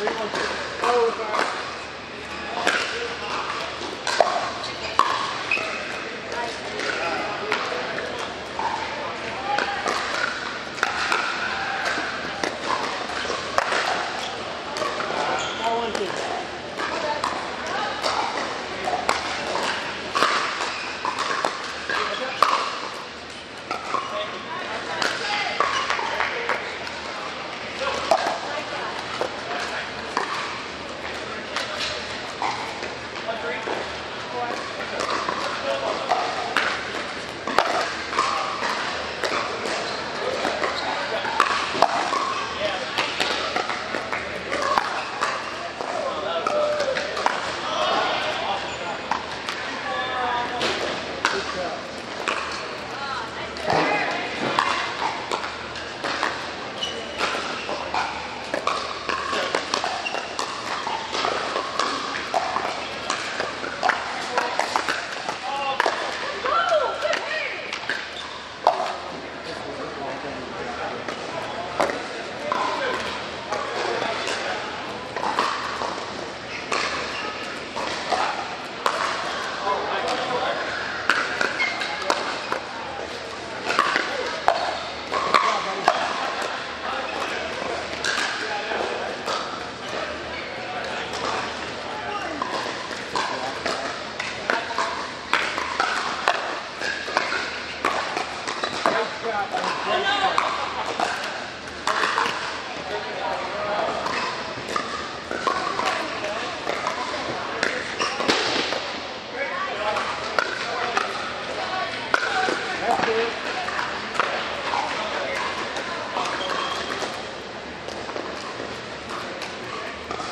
over.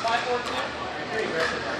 542?